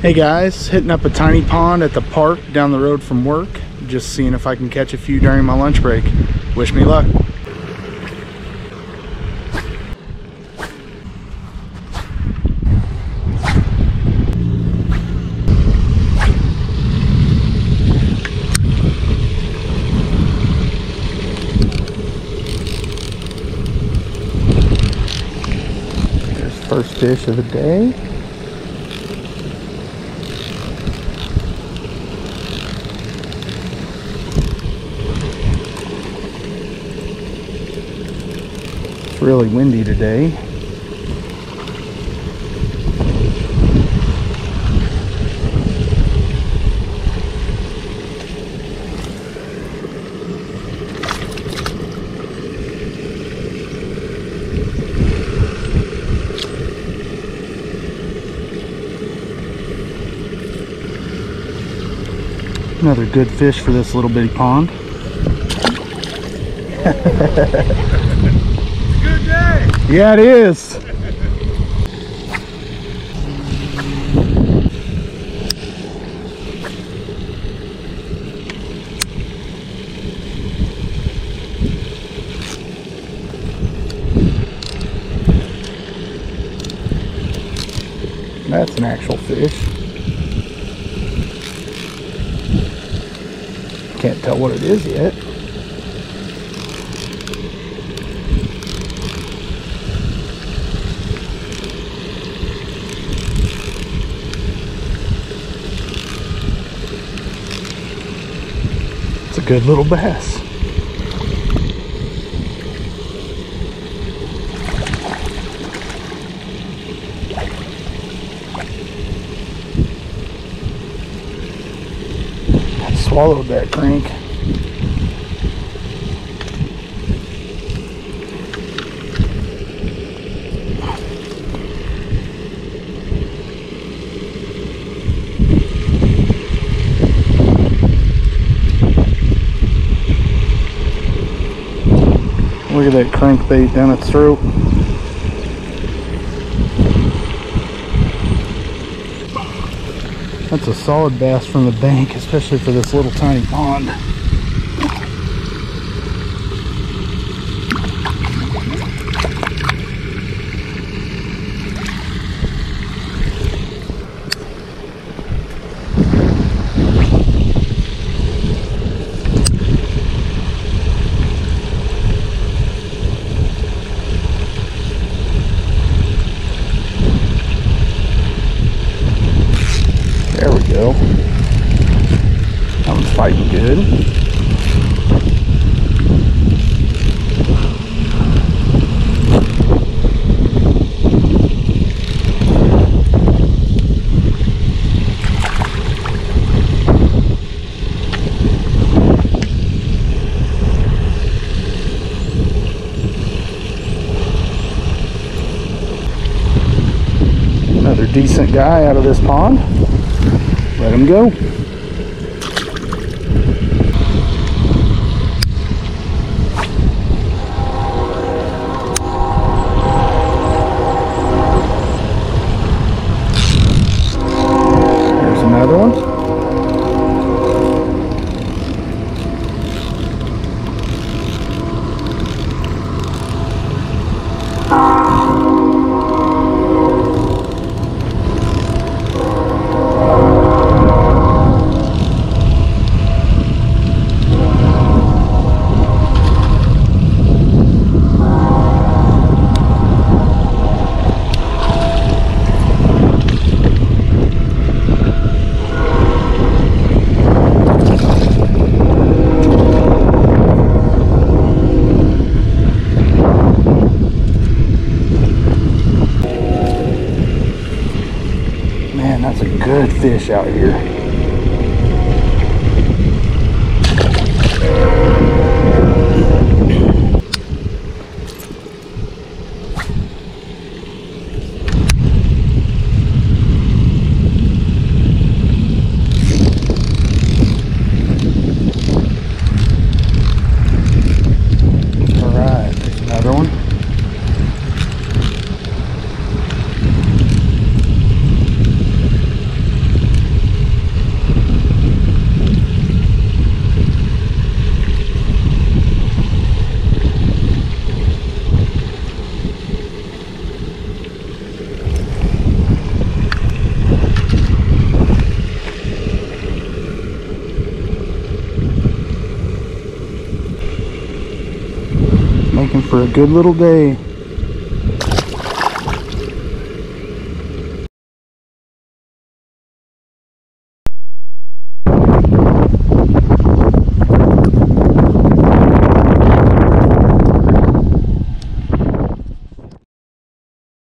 Hey guys, hitting up a tiny pond at the park down the road from work. Just seeing if I can catch a few during my lunch break. Wish me luck. There's first fish of the day. Really windy today. Another good fish for this little bitty pond. Yeah, it is. That's an actual fish. Can't tell what it is yet. Good little bass. Swallowed that crank. Look at that crankbait down its throat. That's a solid bass from the bank, especially for this little tiny pond. Go. That one's fighting good. Another decent guy out of this pond. Let him go. There's another one. That's a good fish out here. All right, there's another one. Making for a good little day.